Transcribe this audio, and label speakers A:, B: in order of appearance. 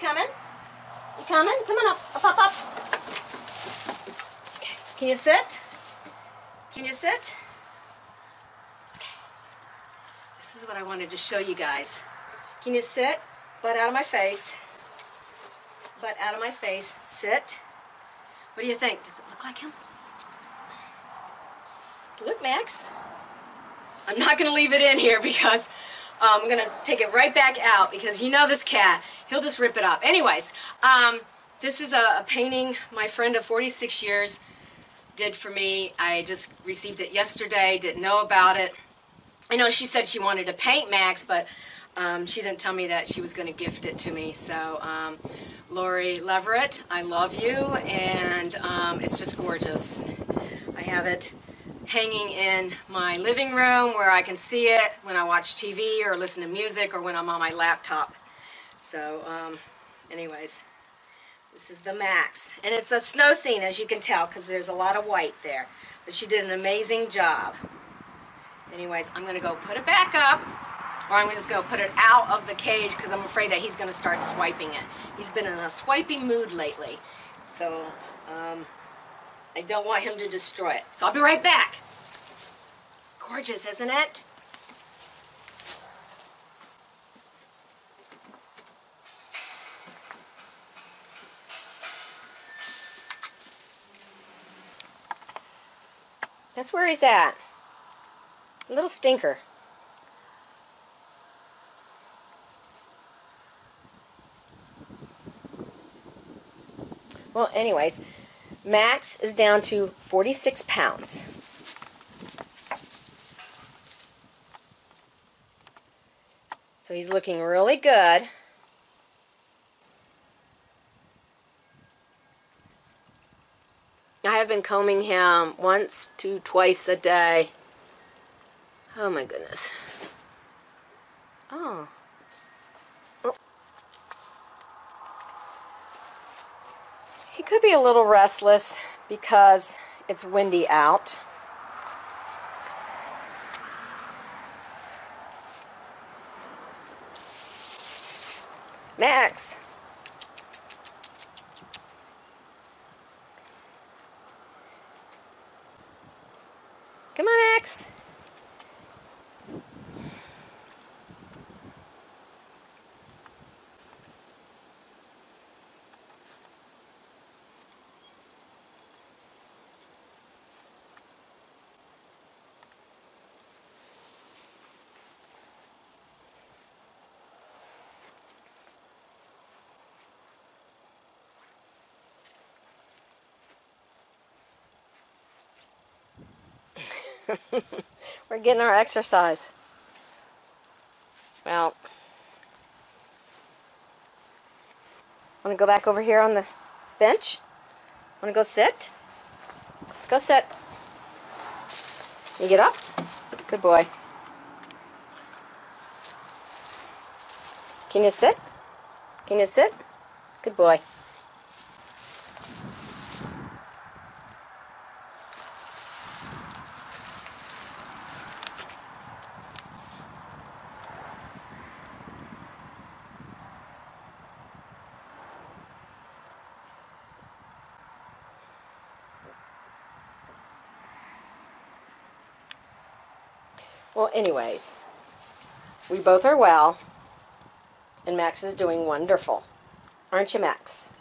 A: coming? You coming? Come on up. Up, up, up. Okay. Can you sit? Can you sit? Okay. This is what I wanted to show you guys. Can you sit? Butt out of my face. Butt out of my face. Sit. What do you think? Does it look like him? Look, Max. I'm not going to leave it in here because um, I'm going to take it right back out because you know this cat. He'll just rip it up. Anyways, um, this is a, a, painting my friend of 46 years did for me. I just received it yesterday, didn't know about it. I know she said she wanted to paint Max, but um, she didn't tell me that she was going to gift it to me. So, um, Lori Leverett, I love you, and um, it's just gorgeous. I have it hanging in my living room where I can see it when I watch TV or listen to music or when I'm on my laptop. So, um, anyways, this is the Max. And it's a snow scene, as you can tell, because there's a lot of white there. But she did an amazing job. Anyways, I'm going to go put it back up, or I'm just going to put it out of the cage because I'm afraid that he's going to start swiping it. He's been in a swiping mood lately. So, um, I don't want him to destroy it. So I'll be right back. Gorgeous, isn't it? That's where he's at. A little stinker. Well, anyways, Max is down to 46 pounds. So he's looking really good. I have been combing him once to twice a day. Oh my goodness. Oh. Could be a little restless because it's windy out. Max. Come on, Max. We're getting our exercise. Well, want to go back over here on the bench? Want to go sit? Let's go sit. You get up? Good boy. Can you sit? Can you sit? Good boy. Well, anyways, we both are well, and Max is doing wonderful. Aren't you, Max?